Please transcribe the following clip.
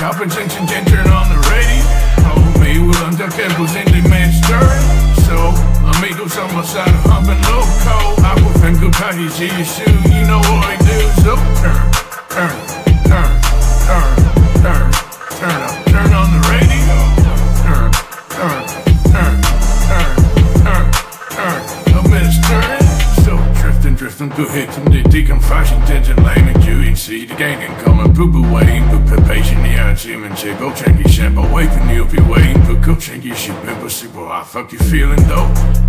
attention, turn on the radio. Hold me with under campus in the man stirring. So, amigos on my side, humping loco. I will think good parties, see you. You know what I do. So, turn, turn, turn, turn, turn, turn up, turn on the radio. Turn, turn, turn, turn, turn, turn. The man stirring. So, drifting, drifting, go hit them, they decompression, tension, lame and Jewy, see the gang and coming, poo poo waiting, the patient, yeah, it's him and say, go wait for you if you're waiting, but go check your shit, but see, boy, I fuck you feeling though.